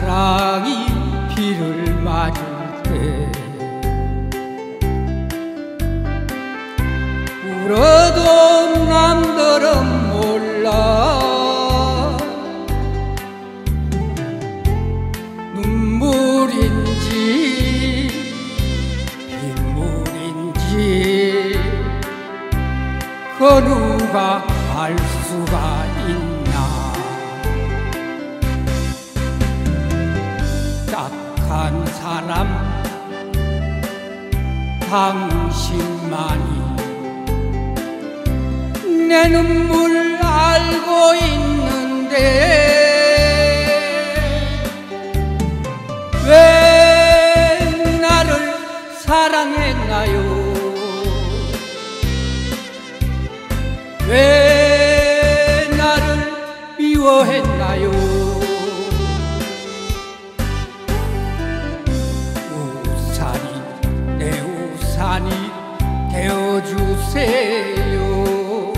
사랑이 비를 맞을 때 울어도 남들은 몰라. 눈물인지 빗물인지 그 누가 알 수가 딱한 사람 당신만이 내 눈물 알고 있는데 왜 나를 사랑했나요? 왜 나를 미워했나요 주세요.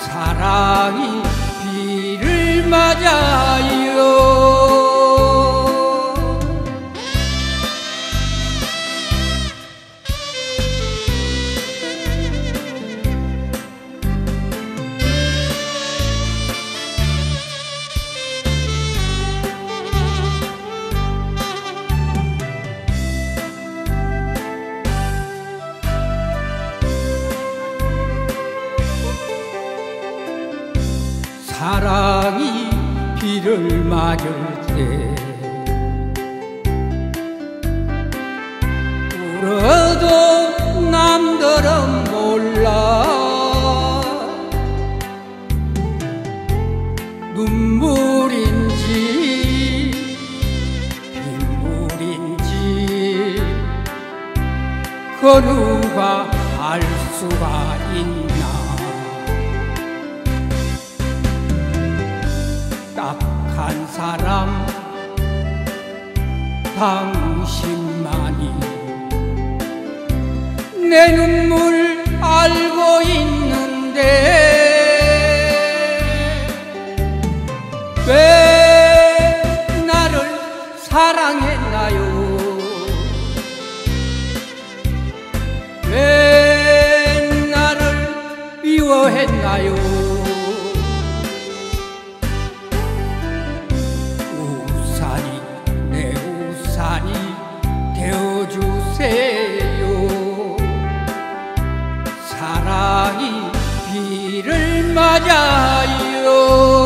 사랑이 사랑이 비를 맞을 때 울어도 남들은 몰라. 눈물인지 빗물인지 그 누가 알 수가 있나 사람 당신만이 내 눈물 알고 있는 맞아요